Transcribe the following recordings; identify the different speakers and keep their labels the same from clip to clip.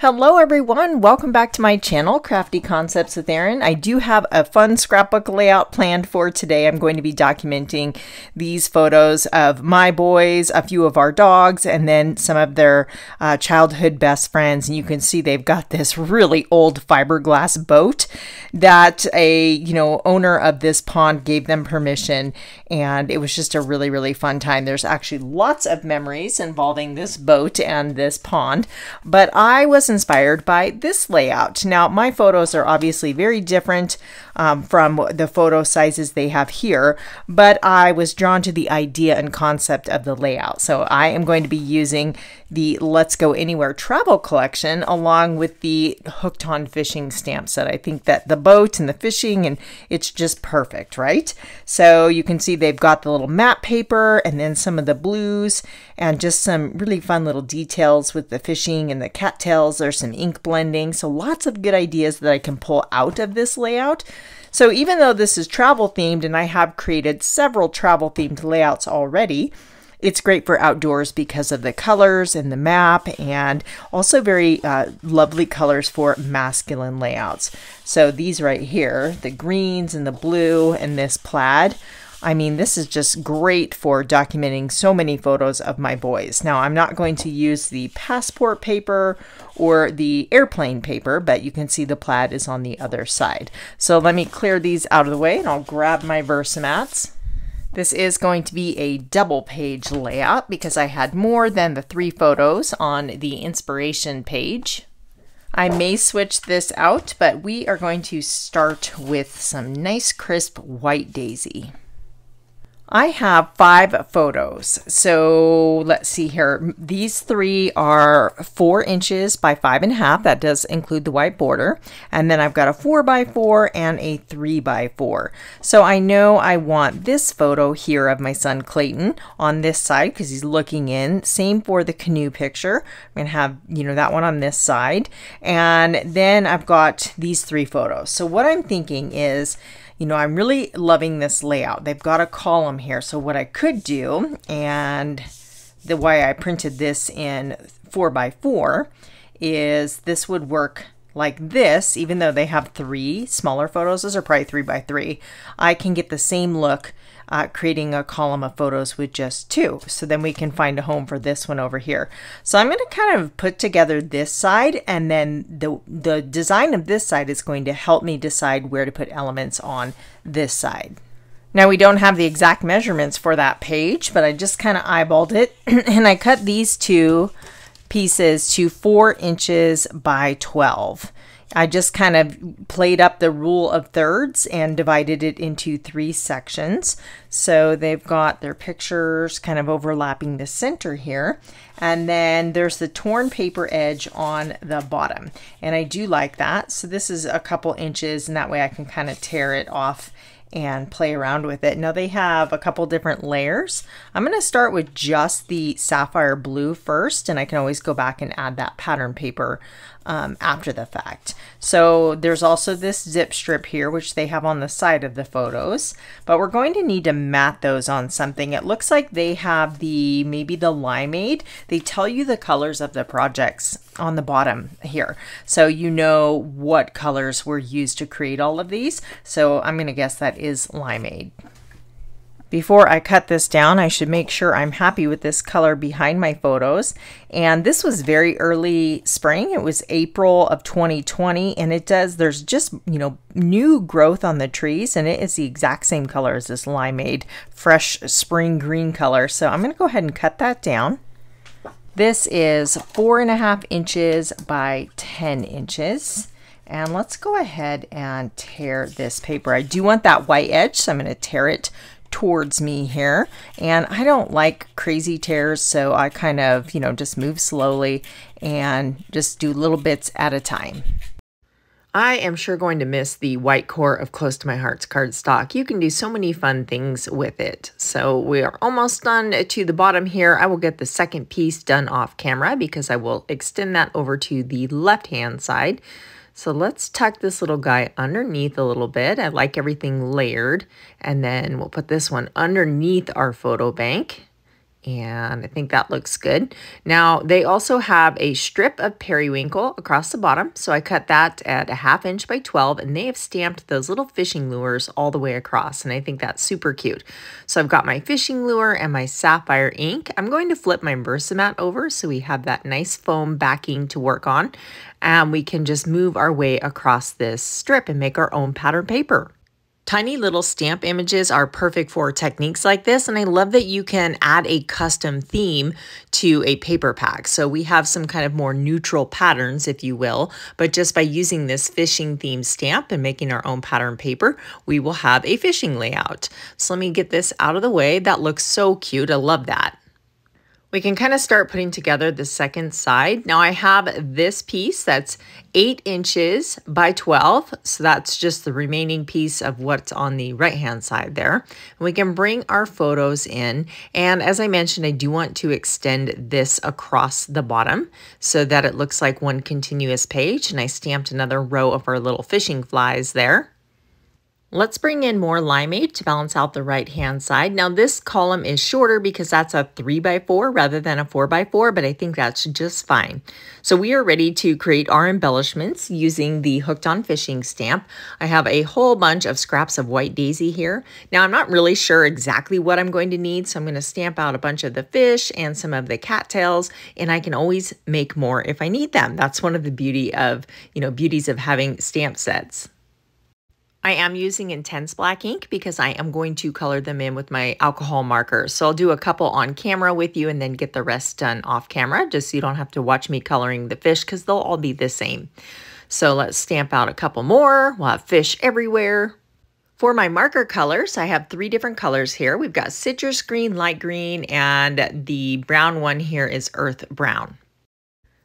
Speaker 1: Hello everyone, welcome back to my channel, Crafty Concepts with Erin. I do have a fun scrapbook layout planned for today. I'm going to be documenting these photos of my boys, a few of our dogs, and then some of their uh, childhood best friends. And you can see they've got this really old fiberglass boat that a, you know, owner of this pond gave them permission. And it was just a really, really fun time. There's actually lots of memories involving this boat and this pond, but I was inspired by this layout. Now, my photos are obviously very different um, from the photo sizes they have here, but I was drawn to the idea and concept of the layout. So I am going to be using the Let's Go Anywhere travel collection along with the Hooked on Fishing stamp set. I think that the boat and the fishing and it's just perfect, right? So you can see they've got the little map paper and then some of the blues and just some really fun little details with the fishing and the cattails. There's some ink blending. So lots of good ideas that I can pull out of this layout. So even though this is travel themed and I have created several travel themed layouts already, it's great for outdoors because of the colors and the map and also very uh, lovely colors for masculine layouts. So these right here, the greens and the blue and this plaid, I mean, this is just great for documenting so many photos of my boys. Now, I'm not going to use the passport paper or the airplane paper, but you can see the plaid is on the other side. So let me clear these out of the way and I'll grab my Versamats. This is going to be a double page layout because I had more than the three photos on the inspiration page. I may switch this out, but we are going to start with some nice crisp white daisy. I have five photos. So let's see here. These three are four inches by five and a half. That does include the white border. And then I've got a four by four and a three by four. So I know I want this photo here of my son Clayton on this side because he's looking in. Same for the canoe picture. I'm going to have, you know, that one on this side. And then I've got these three photos. So what I'm thinking is, you know, I'm really loving this layout. They've got a column here. So what I could do, and the way I printed this in 4 by 4 is this would work like this, even though they have three smaller photos, those are probably three by three, I can get the same look uh, creating a column of photos with just two. So then we can find a home for this one over here. So I'm going to kind of put together this side and then the, the design of this side is going to help me decide where to put elements on this side. Now we don't have the exact measurements for that page, but I just kind of eyeballed it and I cut these two pieces to four inches by 12. I just kind of played up the rule of thirds and divided it into three sections. So they've got their pictures kind of overlapping the center here. And then there's the torn paper edge on the bottom. And I do like that. So this is a couple inches and that way I can kind of tear it off and play around with it. Now they have a couple different layers. I'm going to start with just the sapphire blue first and I can always go back and add that pattern paper um, after the fact. So there's also this zip strip here, which they have on the side of the photos, but we're going to need to mat those on something. It looks like they have the, maybe the limeade. They tell you the colors of the projects on the bottom here. So you know what colors were used to create all of these. So I'm going to guess that is limeade. Before I cut this down, I should make sure I'm happy with this color behind my photos. And this was very early spring. It was April of 2020 and it does, there's just, you know, new growth on the trees and it is the exact same color as this limeade fresh spring green color. So I'm going to go ahead and cut that down. This is four and a half inches by 10 inches. And let's go ahead and tear this paper. I do want that white edge, so I'm going to tear it towards me here and I don't like crazy tears so I kind of you know just move slowly and just do little bits at a time. I am sure going to miss the white core of Close to My Heart's cardstock. You can do so many fun things with it. So we are almost done to the bottom here. I will get the second piece done off camera because I will extend that over to the left hand side. So let's tuck this little guy underneath a little bit. I like everything layered. And then we'll put this one underneath our photo bank. and I think that looks good. Now, they also have a strip of periwinkle across the bottom, so I cut that at a half inch by 12, and they have stamped those little fishing lures all the way across, and I think that's super cute. So I've got my fishing lure and my sapphire ink. I'm going to flip my Versamat over so we have that nice foam backing to work on, and we can just move our way across this strip and make our own pattern paper. Tiny little stamp images are perfect for techniques like this, and I love that you can add a custom theme to a paper pack. So we have some kind of more neutral patterns, if you will, but just by using this fishing theme stamp and making our own pattern paper, we will have a fishing layout. So let me get this out of the way. That looks so cute. I love that. We can kind of start putting together the second side. Now I have this piece that's 8 inches by 12, so that's just the remaining piece of what's on the right-hand side there. And we can bring our photos in, and as I mentioned, I do want to extend this across the bottom so that it looks like one continuous page, and I stamped another row of our little fishing flies there. Let's bring in more limeade to balance out the right hand side. Now this column is shorter because that's a 3 by 4 rather than a 4 by 4 but I think that's just fine. So we are ready to create our embellishments using the Hooked on Fishing stamp. I have a whole bunch of scraps of white daisy here. Now I'm not really sure exactly what I'm going to need so I'm going to stamp out a bunch of the fish and some of the cattails and I can always make more if I need them. That's one of the beauty of, you know, beauties of having stamp sets. I am using intense black ink because I am going to color them in with my alcohol marker. So I'll do a couple on camera with you and then get the rest done off camera just so you don't have to watch me coloring the fish because they'll all be the same. So let's stamp out a couple more. We'll have fish everywhere. For my marker colors, I have three different colors here. We've got citrus green, light green, and the brown one here is earth brown.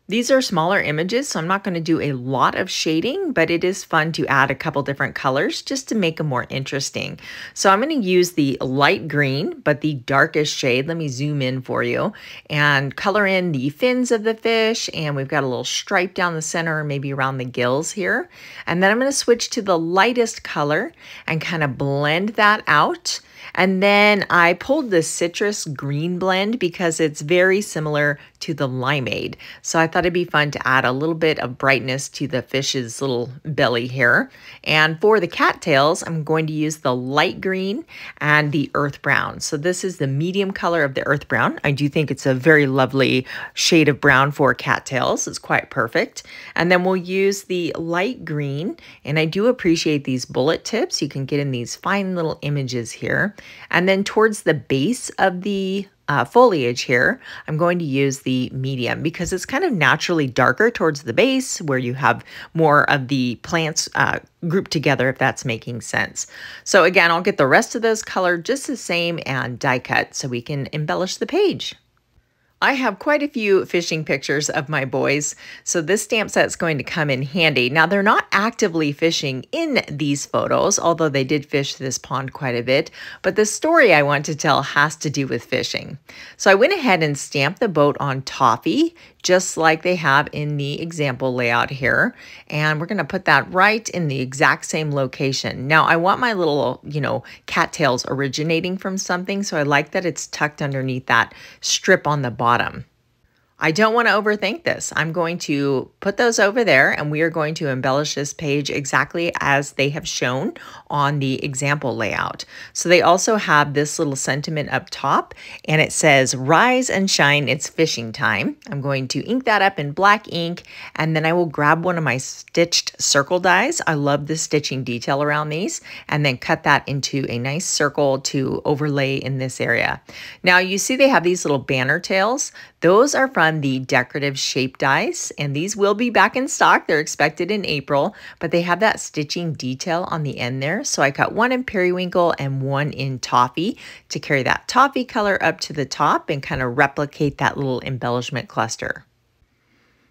Speaker 1: These are smaller images, so I'm not going to do a lot of shading, but it is fun to add a couple different colors just to make them more interesting. So I'm going to use the light green, but the darkest shade. Let me zoom in for you and color in the fins of the fish. And we've got a little stripe down the center, maybe around the gills here. And then I'm going to switch to the lightest color and kind of blend that out. And then I pulled the citrus green blend because it's very similar to the limeade. So I thought it'd be fun to add a little bit of brightness to the fish's little belly here. And for the cattails, I'm going to use the light green and the earth brown. So this is the medium color of the earth brown. I do think it's a very lovely shade of brown for cattails. It's quite perfect. And then we'll use the light green. And I do appreciate these bullet tips. You can get in these fine little images here. And then towards the base of the uh, foliage here, I'm going to use the medium because it's kind of naturally darker towards the base where you have more of the plants uh, grouped together, if that's making sense. So again, I'll get the rest of those colored just the same and die cut so we can embellish the page. I have quite a few fishing pictures of my boys, so this stamp set is going to come in handy. Now, they're not actively fishing in these photos, although they did fish this pond quite a bit, but the story I want to tell has to do with fishing. So I went ahead and stamped the boat on toffee, just like they have in the example layout here. And we're going to put that right in the exact same location. Now, I want my little, you know, cattails originating from something, so I like that it's tucked underneath that strip on the bottom bottom. I don't want to overthink this. I'm going to put those over there and we are going to embellish this page exactly as they have shown on the example layout. So they also have this little sentiment up top and it says, rise and shine, it's fishing time. I'm going to ink that up in black ink and then I will grab one of my stitched circle dies. I love the stitching detail around these and then cut that into a nice circle to overlay in this area. Now you see they have these little banner tails. Those are from the decorative shape dies, and these will be back in stock. They're expected in April, but they have that stitching detail on the end there. So I cut one in periwinkle and one in toffee to carry that toffee color up to the top and kind of replicate that little embellishment cluster.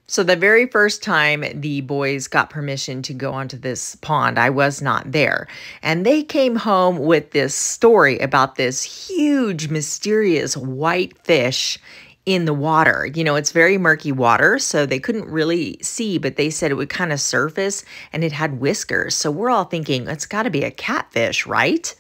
Speaker 1: So the very first time the boys got permission to go onto this pond, I was not there. And they came home with this story about this huge, mysterious white fish in the water. You know, it's very murky water, so they couldn't really see, but they said it would kind of surface and it had whiskers. So we're all thinking it's got to be a catfish, right?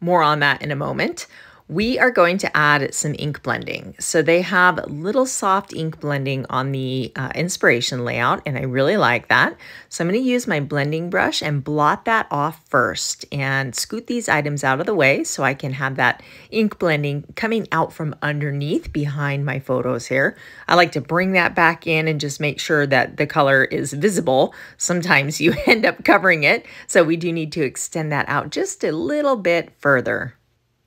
Speaker 1: More on that in a moment. We are going to add some ink blending. So they have little soft ink blending on the uh, inspiration layout, and I really like that. So I'm going to use my blending brush and blot that off first and scoot these items out of the way so I can have that ink blending coming out from underneath behind my photos here. I like to bring that back in and just make sure that the color is visible. Sometimes you end up covering it, so we do need to extend that out just a little bit further.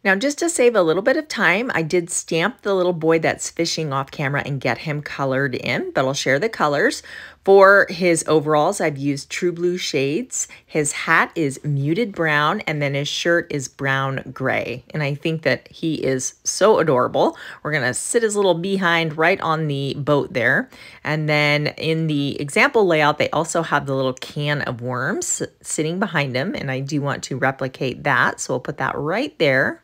Speaker 1: Now, just to save a little bit of time, I did stamp the little boy that's fishing off camera and get him colored in, but I'll share the colors. For his overalls, I've used true blue shades. His hat is muted brown, and then his shirt is brown gray. And I think that he is so adorable. We're gonna sit his little behind right on the boat there. And then in the example layout, they also have the little can of worms sitting behind him, and I do want to replicate that. So we'll put that right there.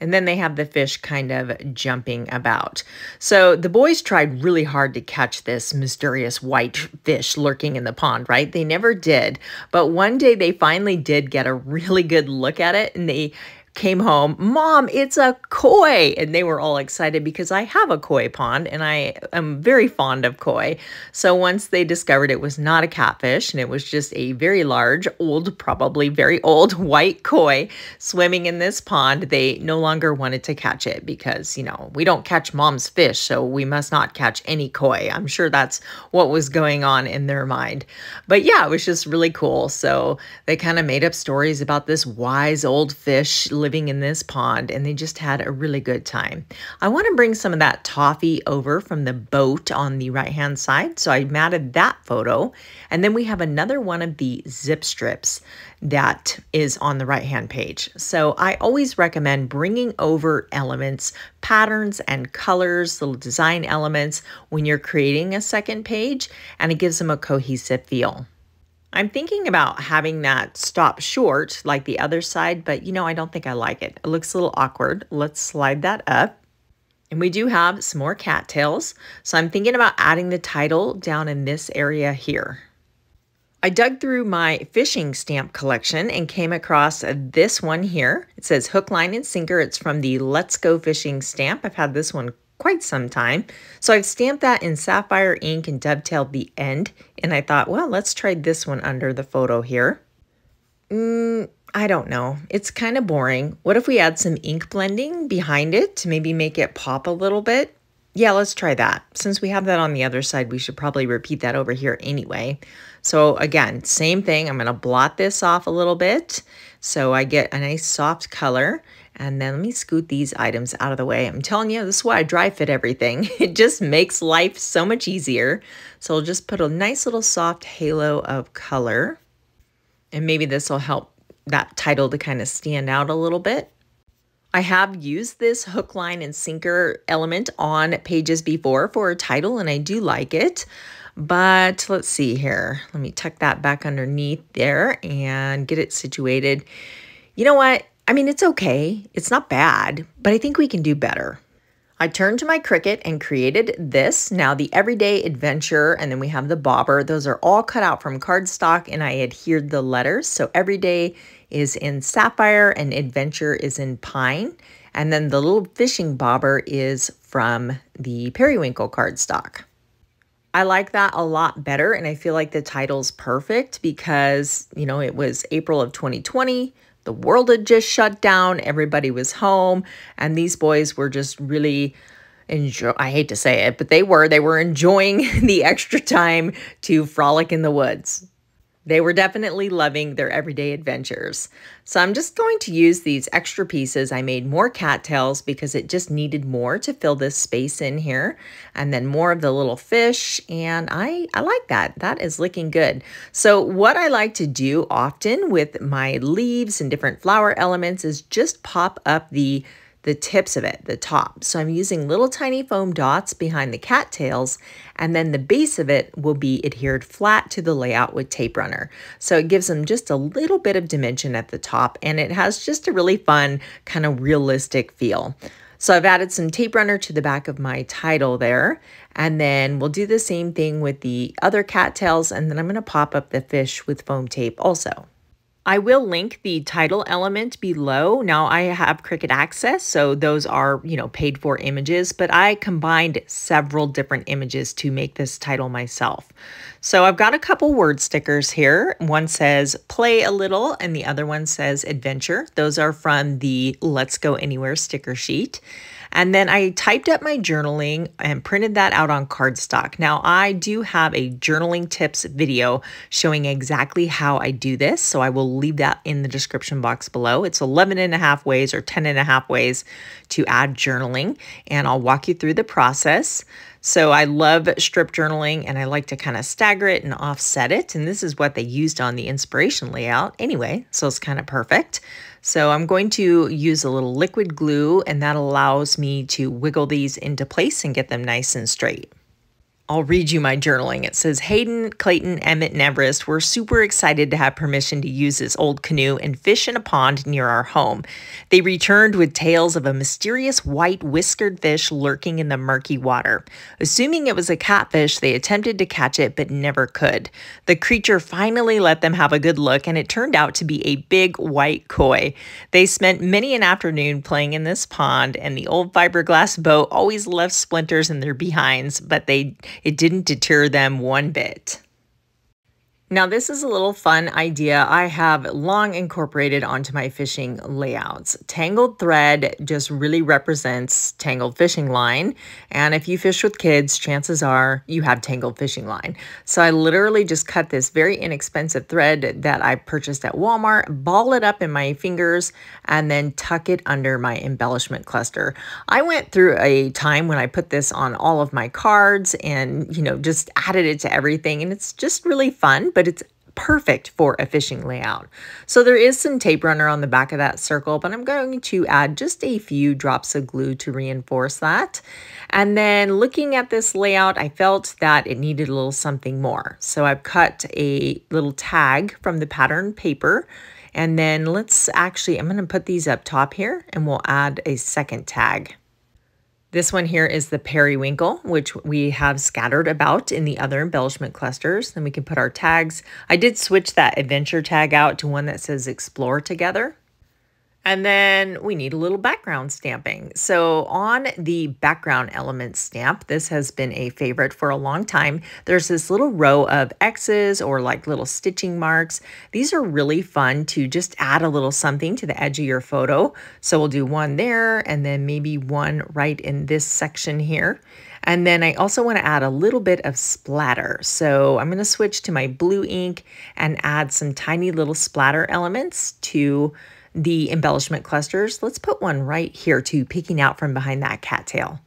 Speaker 1: And then they have the fish kind of jumping about. So the boys tried really hard to catch this mysterious white fish lurking in the pond, right? They never did. But one day they finally did get a really good look at it and they came home, Mom, it's a koi. And they were all excited because I have a koi pond and I am very fond of koi. So once they discovered it was not a catfish and it was just a very large, old, probably very old white koi swimming in this pond, they no longer wanted to catch it because, you know, we don't catch mom's fish, so we must not catch any koi. I'm sure that's what was going on in their mind. But yeah, it was just really cool. So they kind of made up stories about this wise old fish living in this pond and they just had a really good time. I want to bring some of that toffee over from the boat on the right hand side. So I matted that photo. And then we have another one of the zip strips that is on the right hand page. So I always recommend bringing over elements, patterns, and colors, little design elements when you're creating a second page, and it gives them a cohesive feel. I'm thinking about having that stop short like the other side, but you know, I don't think I like it. It looks a little awkward. Let's slide that up. And we do have some more cattails. So I'm thinking about adding the title down in this area here. I dug through my fishing stamp collection and came across this one here. It says hook, line, and sinker. It's from the Let's Go Fishing stamp. I've had this one quite some time. So I've stamped that in sapphire ink and dovetailed the end. And I thought, well, let's try this one under the photo here. Mm, I don't know. It's kind of boring. What if we add some ink blending behind it to maybe make it pop a little bit? Yeah, let's try that. Since we have that on the other side, we should probably repeat that over here anyway. So again, same thing. I'm going to blot this off a little bit so I get a nice soft color. And then let me scoot these items out of the way. I'm telling you, this is why I dry fit everything. It just makes life so much easier. So I'll just put a nice little soft halo of color. And maybe this will help that title to kind of stand out a little bit. I have used this hook, line, and sinker element on pages before for a title, and I do like it. But let's see here. Let me tuck that back underneath there and get it situated. You know what? I mean, it's okay. It's not bad, but I think we can do better. I turned to my Cricut and created this. Now the Everyday Adventure, and then we have the Bobber. Those are all cut out from cardstock and I adhered the letters. So Everyday is in Sapphire and Adventure is in Pine. And then the little fishing bobber is from the Periwinkle cardstock. I like that a lot better and I feel like the title's perfect because, you know, it was April of 2020. The world had just shut down, everybody was home, and these boys were just really enjoy I hate to say it, but they were they were enjoying the extra time to frolic in the woods. They were definitely loving their everyday adventures. So I'm just going to use these extra pieces. I made more cattails because it just needed more to fill this space in here. And then more of the little fish. And I, I like that. That is looking good. So what I like to do often with my leaves and different flower elements is just pop up the the tips of it, the top. So I'm using little tiny foam dots behind the cattails and then the base of it will be adhered flat to the layout with tape runner. So it gives them just a little bit of dimension at the top and it has just a really fun kind of realistic feel. So I've added some tape runner to the back of my title there. And then we'll do the same thing with the other cattails. And then I'm going to pop up the fish with foam tape also. I will link the title element below. Now I have Cricut Access, so those are, you know, paid for images, but I combined several different images to make this title myself. So I've got a couple word stickers here. One says play a little and the other one says adventure. Those are from the Let's Go Anywhere sticker sheet. And then I typed up my journaling and printed that out on cardstock. Now I do have a journaling tips video showing exactly how I do this. So I will leave that in the description box below. It's 11 and a half ways or 10 and a half ways to add journaling. And I'll walk you through the process. So I love strip journaling and I like to kind of stagger it and offset it. And this is what they used on the inspiration layout anyway, so it's kind of perfect. So I'm going to use a little liquid glue and that allows me to wiggle these into place and get them nice and straight. I'll read you my journaling. It says Hayden, Clayton, Emmett, and Everest were super excited to have permission to use this old canoe and fish in a pond near our home. They returned with tales of a mysterious white whiskered fish lurking in the murky water. Assuming it was a catfish, they attempted to catch it but never could. The creature finally let them have a good look, and it turned out to be a big white koi. They spent many an afternoon playing in this pond, and the old fiberglass boat always left splinters in their behinds, but they it didn't deter them one bit. Now, this is a little fun idea I have long incorporated onto my fishing layouts. Tangled thread just really represents tangled fishing line. And if you fish with kids, chances are you have tangled fishing line. So I literally just cut this very inexpensive thread that I purchased at Walmart, ball it up in my fingers, and then tuck it under my embellishment cluster. I went through a time when I put this on all of my cards and, you know, just added it to everything. And it's just really fun, but it's perfect for a fishing layout. So there is some tape runner on the back of that circle, but I'm going to add just a few drops of glue to reinforce that. And then looking at this layout, I felt that it needed a little something more. So I've cut a little tag from the pattern paper and then let's actually, I'm going to put these up top here and we'll add a second tag. This one here is the periwinkle, which we have scattered about in the other embellishment clusters. Then we can put our tags. I did switch that adventure tag out to one that says explore together. And then we need a little background stamping. So on the background element stamp, this has been a favorite for a long time. There's this little row of X's or like little stitching marks. These are really fun to just add a little something to the edge of your photo. So we'll do one there and then maybe one right in this section here. And then I also want to add a little bit of splatter. So I'm going to switch to my blue ink and add some tiny little splatter elements to the embellishment clusters, let's put one right here too, peeking out from behind that cattail.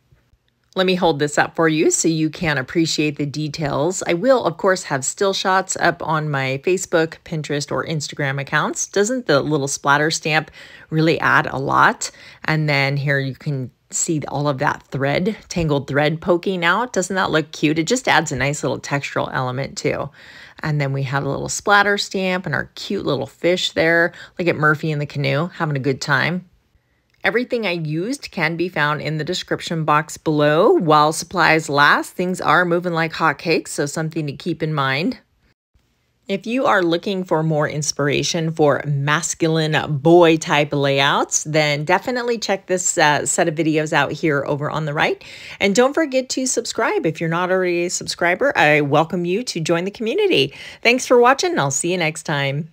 Speaker 1: Let me hold this up for you so you can appreciate the details. I will, of course, have still shots up on my Facebook, Pinterest, or Instagram accounts. Doesn't the little splatter stamp really add a lot? And then here you can see all of that thread, tangled thread poking out. Doesn't that look cute? It just adds a nice little textural element too. And then we have a little splatter stamp and our cute little fish there. Look at Murphy in the canoe having a good time. Everything I used can be found in the description box below. While supplies last, things are moving like hotcakes, so something to keep in mind. If you are looking for more inspiration for masculine boy type layouts, then definitely check this uh, set of videos out here over on the right. And don't forget to subscribe. If you're not already a subscriber, I welcome you to join the community. Thanks for watching. And I'll see you next time.